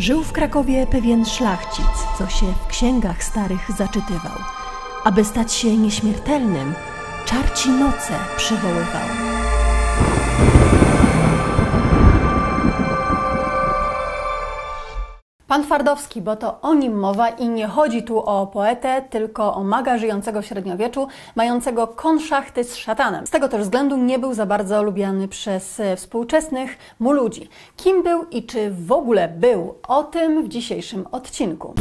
Żył w Krakowie pewien szlachcic, co się w księgach starych zaczytywał. Aby stać się nieśmiertelnym, czarci noce przywoływał. Pan Twardowski, bo to o nim mowa i nie chodzi tu o poetę, tylko o maga żyjącego w średniowieczu, mającego konszachty z szatanem. Z tego też względu nie był za bardzo lubiany przez współczesnych mu ludzi. Kim był i czy w ogóle był? O tym w dzisiejszym odcinku.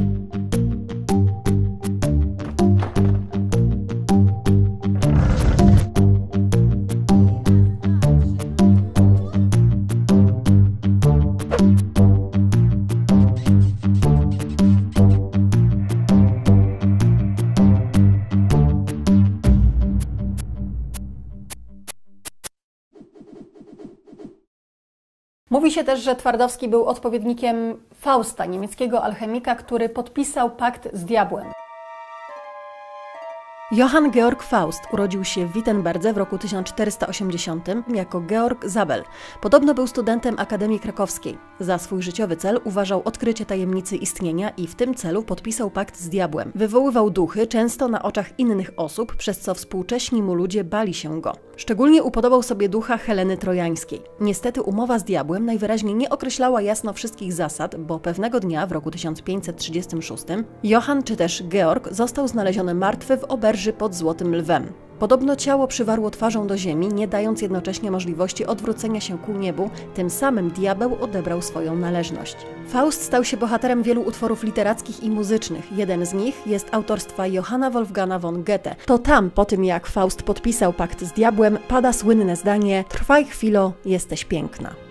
Mówi się też, że Twardowski był odpowiednikiem Fausta, niemieckiego alchemika, który podpisał pakt z diabłem. Johann Georg Faust urodził się w Wittenberdze w roku 1480 jako Georg Zabel. Podobno był studentem Akademii Krakowskiej. Za swój życiowy cel uważał odkrycie tajemnicy istnienia i w tym celu podpisał pakt z diabłem. Wywoływał duchy, często na oczach innych osób, przez co współcześni mu ludzie bali się go. Szczególnie upodobał sobie ducha Heleny Trojańskiej. Niestety umowa z diabłem najwyraźniej nie określała jasno wszystkich zasad, bo pewnego dnia w roku 1536 Johann czy też Georg został znaleziony martwy w oberży pod Złotym Lwem. Podobno ciało przywarło twarzą do ziemi, nie dając jednocześnie możliwości odwrócenia się ku niebu, tym samym diabeł odebrał swoją należność. Faust stał się bohaterem wielu utworów literackich i muzycznych. Jeden z nich jest autorstwa Johanna Wolfganga von Goethe. To tam, po tym jak Faust podpisał pakt z diabłem, pada słynne zdanie Trwaj chwilo, jesteś piękna.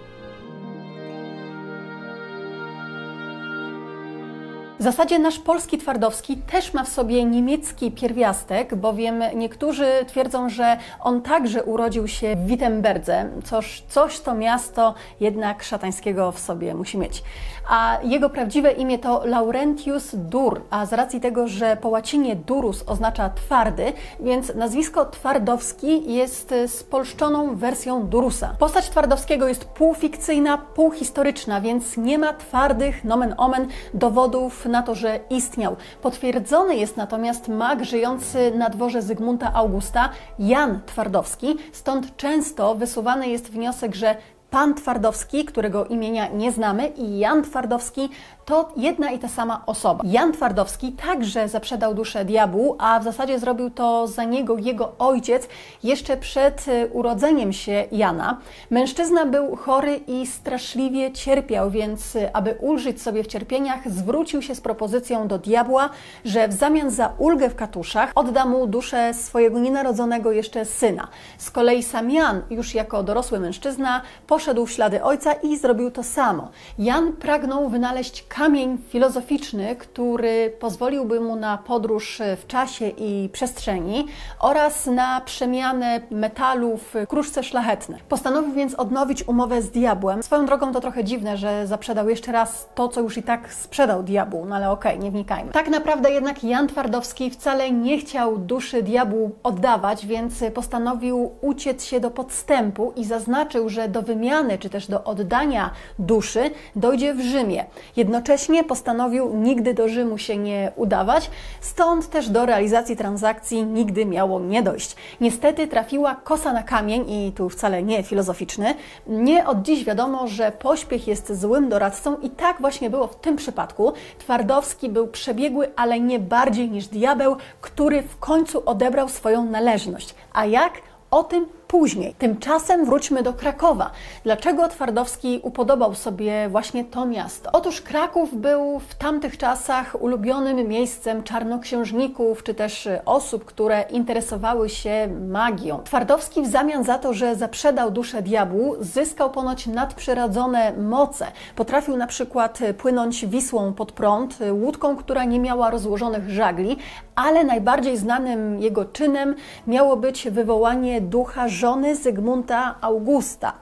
W zasadzie nasz polski Twardowski też ma w sobie niemiecki pierwiastek, bowiem niektórzy twierdzą, że on także urodził się w Wittenberdze, coś, coś to miasto jednak szatańskiego w sobie musi mieć. A jego prawdziwe imię to Laurentius Dur, a z racji tego, że po łacinie durus oznacza twardy, więc nazwisko Twardowski jest spolszczoną wersją durusa. Postać Twardowskiego jest półfikcyjna, półhistoryczna, więc nie ma twardych, nomen omen, dowodów na to, że istniał. Potwierdzony jest natomiast mag żyjący na dworze Zygmunta Augusta, Jan Twardowski, stąd często wysuwany jest wniosek, że Pan Twardowski, którego imienia nie znamy, i Jan Twardowski to jedna i ta sama osoba. Jan Twardowski także zaprzedał duszę diabłu, a w zasadzie zrobił to za niego jego ojciec jeszcze przed y, urodzeniem się Jana. Mężczyzna był chory i straszliwie cierpiał, więc y, aby ulżyć sobie w cierpieniach, zwrócił się z propozycją do diabła, że w zamian za ulgę w katuszach odda mu duszę swojego nienarodzonego jeszcze syna. Z kolei sam Jan, już jako dorosły mężczyzna, poszedł w ślady ojca i zrobił to samo. Jan pragnął wynaleźć kamień filozoficzny, który pozwoliłby mu na podróż w czasie i przestrzeni oraz na przemianę metalu w kruszce szlachetne. Postanowił więc odnowić umowę z diabłem. Swoją drogą to trochę dziwne, że zaprzedał jeszcze raz to, co już i tak sprzedał diabłu, no ale okej, okay, nie wnikajmy. Tak naprawdę jednak Jan Twardowski wcale nie chciał duszy diabłu oddawać, więc postanowił uciec się do podstępu i zaznaczył, że do wymiany czy też do oddania duszy dojdzie w Rzymie. Jednocześnie postanowił nigdy do Rzymu się nie udawać, stąd też do realizacji transakcji nigdy miało nie dojść. Niestety trafiła kosa na kamień i tu wcale nie filozoficzny. Nie od dziś wiadomo, że pośpiech jest złym doradcą i tak właśnie było w tym przypadku. Twardowski był przebiegły, ale nie bardziej niż diabeł, który w końcu odebrał swoją należność. A jak? O tym później. Tymczasem wróćmy do Krakowa. Dlaczego Twardowski upodobał sobie właśnie to miasto? Otóż Kraków był w tamtych czasach ulubionym miejscem czarnoksiężników, czy też osób, które interesowały się magią. Twardowski w zamian za to, że zaprzedał duszę diabłu, zyskał ponoć nadprzyrodzone moce. Potrafił na przykład płynąć Wisłą pod prąd, łódką, która nie miała rozłożonych żagli, ale najbardziej znanym jego czynem miało być wywołanie ducha żony Zygmunta Augusta.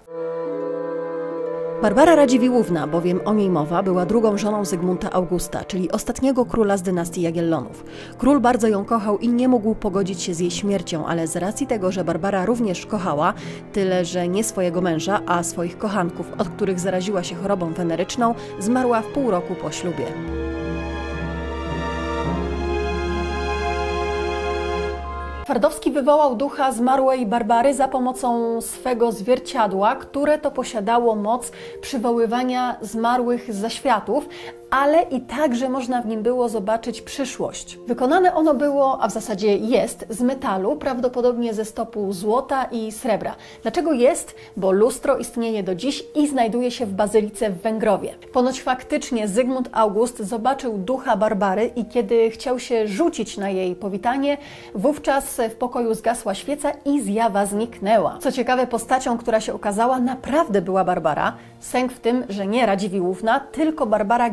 Barbara Radziwiłłówna, bowiem o niej mowa, była drugą żoną Zygmunta Augusta, czyli ostatniego króla z dynastii Jagiellonów. Król bardzo ją kochał i nie mógł pogodzić się z jej śmiercią, ale z racji tego, że Barbara również kochała, tyle że nie swojego męża, a swoich kochanków, od których zaraziła się chorobą weneryczną, zmarła w pół roku po ślubie. Twardowski wywołał ducha zmarłej Barbary za pomocą swego zwierciadła, które to posiadało moc przywoływania zmarłych z zaświatów, ale i także można w nim było zobaczyć przyszłość. Wykonane ono było, a w zasadzie jest, z metalu, prawdopodobnie ze stopu złota i srebra. Dlaczego jest? Bo lustro istnieje do dziś i znajduje się w bazylice w Węgrowie. Ponoć faktycznie Zygmunt August zobaczył ducha Barbary i kiedy chciał się rzucić na jej powitanie, wówczas w pokoju zgasła świeca i zjawa zniknęła. Co ciekawe, postacią, która się okazała, naprawdę była Barbara. Sęk w tym, że nie Radziwiłłówna, tylko Barbara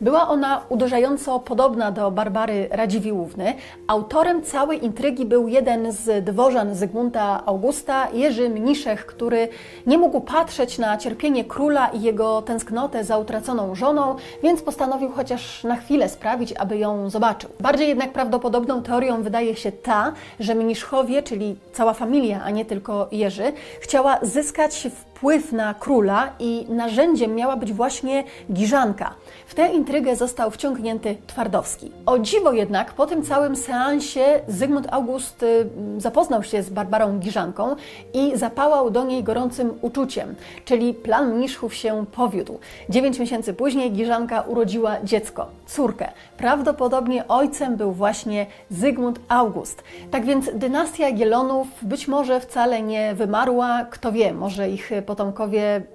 Była ona uderzająco podobna do Barbary Radziwiłłówny. Autorem całej intrygi był jeden z dworzan Zygmunta Augusta, Jerzy Mniszech, który nie mógł patrzeć na cierpienie króla i jego tęsknotę za utraconą żoną, więc postanowił chociaż na chwilę sprawić, aby ją zobaczył. Bardziej jednak prawdopodobną teorią wydaje się ta, że Mniszchowie, czyli cała familia, a nie tylko Jerzy, chciała zyskać wpływ na króla i narzędziem miała być właśnie Giżanka. W tę intrygę został wciągnięty Twardowski. O dziwo jednak po tym całym seansie Zygmunt August y, zapoznał się z Barbarą Giżanką i zapałał do niej gorącym uczuciem, czyli plan Mniszchów się powiódł. Dziewięć miesięcy później Giżanka urodziła dziecko, córkę. Prawdopodobnie ojcem był właśnie Zygmunt August. Tak więc dynastia Gielonów być może wcale nie wymarła, kto wie, może ich potomkowie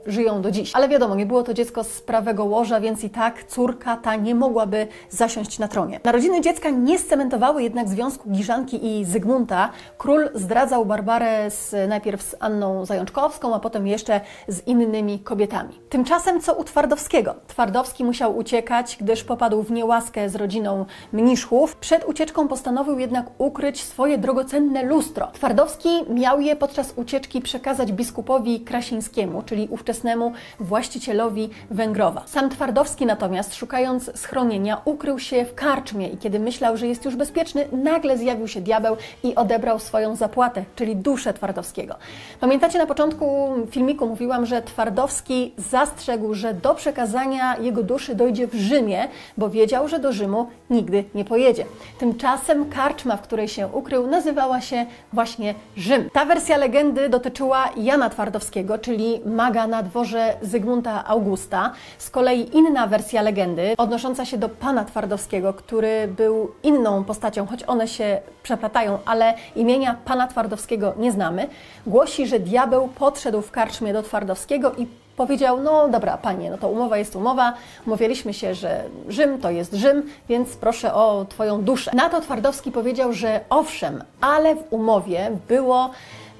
żyją do dziś. Ale wiadomo, nie było to dziecko z prawego łoża, więc i tak córka ta nie mogłaby zasiąść na tronie. Narodziny dziecka nie scementowały jednak związku Giżanki i Zygmunta. Król zdradzał Barbarę z, najpierw z Anną Zajączkowską, a potem jeszcze z innymi kobietami. Tymczasem co u Twardowskiego? Twardowski musiał uciekać, gdyż popadł w niełaskę z rodziną Mniszchów. Przed ucieczką postanowił jednak ukryć swoje drogocenne lustro. Twardowski miał je podczas ucieczki przekazać biskupowi Krasińskiemu, czyli ówczesnemu właścicielowi Węgrowa. Sam Twardowski natomiast, szukając schronienia, ukrył się w karczmie i kiedy myślał, że jest już bezpieczny, nagle zjawił się diabeł i odebrał swoją zapłatę, czyli duszę Twardowskiego. Pamiętacie, na początku filmiku mówiłam, że Twardowski zastrzegł, że do przekazania jego duszy dojdzie w Rzymie, bo wiedział, że do Rzymu nigdy nie pojedzie. Tymczasem karczma, w której się ukrył, nazywała się właśnie Rzym. Ta wersja legendy dotyczyła Jana Twardowskiego, czyli maga na dworze Zygmunta Augusta. Z kolei inna wersja legendy, odnosząca się do pana Twardowskiego, który był inną postacią, choć one się przeplatają, ale imienia pana Twardowskiego nie znamy, głosi, że diabeł podszedł w karczmie do Twardowskiego i powiedział: No dobra, panie, no to umowa jest umowa. Umawialiśmy się, że Rzym to jest Rzym, więc proszę o twoją duszę. Na to Twardowski powiedział, że owszem, ale w umowie było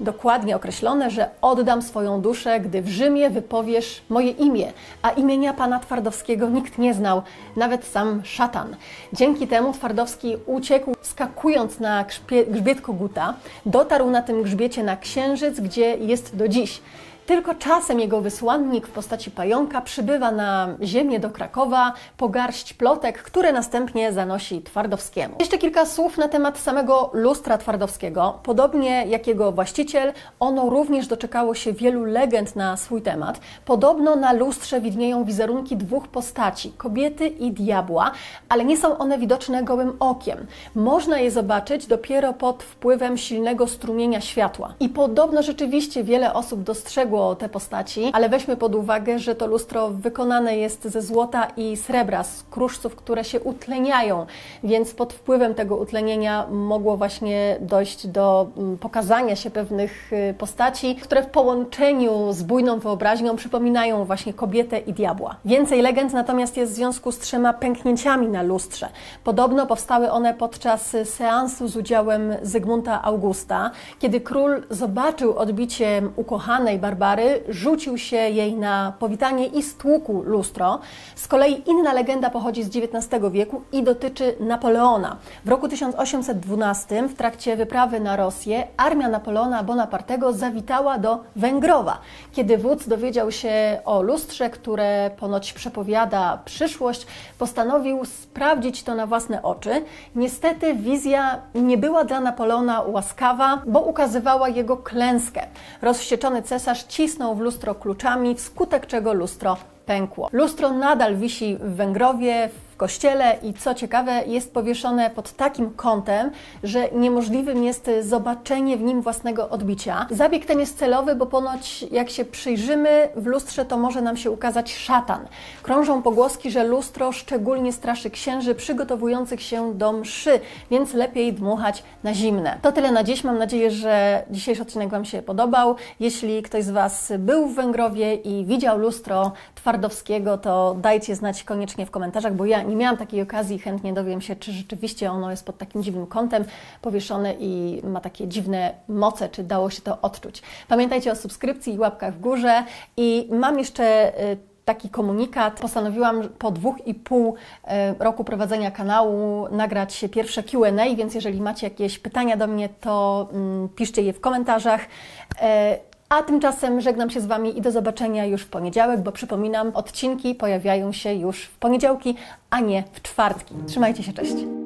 dokładnie określone, że oddam swoją duszę, gdy w Rzymie wypowiesz moje imię, a imienia pana Twardowskiego nikt nie znał, nawet sam szatan. Dzięki temu Twardowski uciekł, skakując na grzbiet koguta, dotarł na tym grzbiecie na księżyc, gdzie jest do dziś. Tylko czasem jego wysłannik w postaci pająka przybywa na ziemię do Krakowa po garść plotek, które następnie zanosi Twardowskiemu. Jeszcze kilka słów na temat samego lustra Twardowskiego. Podobnie jak jego właściciel, ono również doczekało się wielu legend na swój temat. Podobno na lustrze widnieją wizerunki dwóch postaci, kobiety i diabła, ale nie są one widoczne gołym okiem. Można je zobaczyć dopiero pod wpływem silnego strumienia światła. I podobno rzeczywiście wiele osób dostrzegło te postaci, ale weźmy pod uwagę, że to lustro wykonane jest ze złota i srebra, z kruszców, które się utleniają, więc pod wpływem tego utlenienia mogło właśnie dojść do mm, pokazania się pewnych y, postaci, które w połączeniu z bujną wyobraźnią przypominają właśnie kobietę i diabła. Więcej legend natomiast jest w związku z trzema pęknięciami na lustrze. Podobno powstały one podczas seansu z udziałem Zygmunta Augusta, kiedy król zobaczył odbicie ukochanej Barbary Rzucił się jej na powitanie i stłukł lustro. Z kolei inna legenda pochodzi z XIX wieku i dotyczy Napoleona. W roku 1812 w trakcie wyprawy na Rosję armia Napoleona Bonapartego zawitała do Węgrowa. Kiedy wódz dowiedział się o lustrze, które ponoć przepowiada przyszłość, postanowił sprawdzić to na własne oczy. Niestety wizja nie była dla Napoleona łaskawa, bo ukazywała jego klęskę. Rozwścieczony cesarz cisnął w lustro kluczami, wskutek czego lustro pękło. Lustro nadal wisi w Węgrowie, kościele i co ciekawe, jest powieszone pod takim kątem, że niemożliwym jest zobaczenie w nim własnego odbicia. Zabieg ten jest celowy, bo ponoć jak się przyjrzymy w lustrze, to może nam się ukazać szatan. Krążą pogłoski, że lustro szczególnie straszy księży przygotowujących się do mszy, więc lepiej dmuchać na zimne. To tyle na dziś. Mam nadzieję, że dzisiejszy odcinek Wam się podobał. Jeśli ktoś z Was był w Węgrowie i widział lustro Twardowskiego, to dajcie znać koniecznie w komentarzach, bo ja nie miałam takiej okazji chętnie dowiem się, czy rzeczywiście ono jest pod takim dziwnym kątem powieszone i ma takie dziwne moce, czy dało się to odczuć. Pamiętajcie o subskrypcji i łapkach w górze i mam jeszcze y, taki komunikat. Postanowiłam po dwóch i pół y, roku prowadzenia kanału nagrać pierwsze QA, więc jeżeli macie jakieś pytania do mnie, to mm, piszcie je w komentarzach. A tymczasem żegnam się z Wami i do zobaczenia już w poniedziałek, bo przypominam, odcinki pojawiają się już w poniedziałki, a nie w czwartki. Trzymajcie się, cześć!